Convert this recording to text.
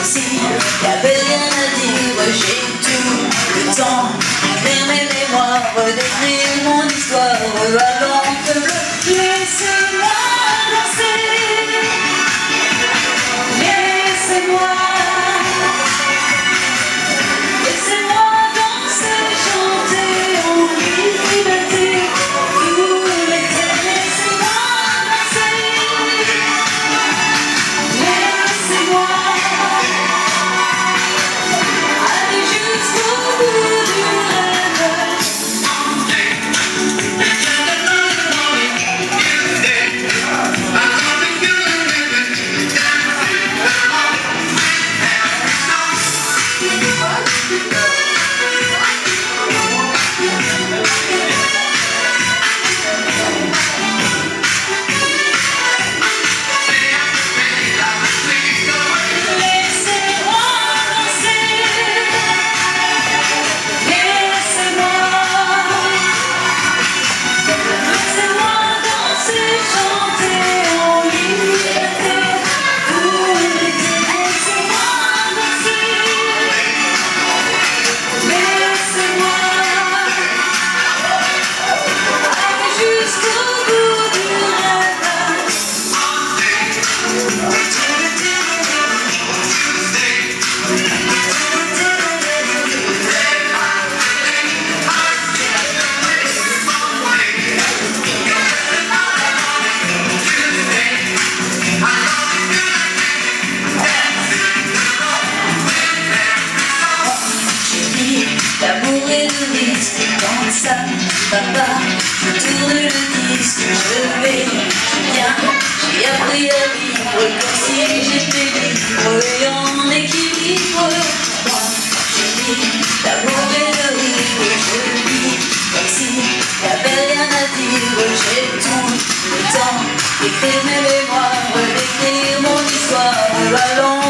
aussi, la belle à dire j'ai tout le temps. Le risque Quand ça va pas, je tourne le disque Je vais, je viens, j'ai appris à vivre Comme si j'étais libre et en équilibre. Moi, chérie, l'amour est le Je vis comme si y'avait rien à dire J'ai tout le temps d'écrire mes mémoires D'écrire mon histoire. L'envers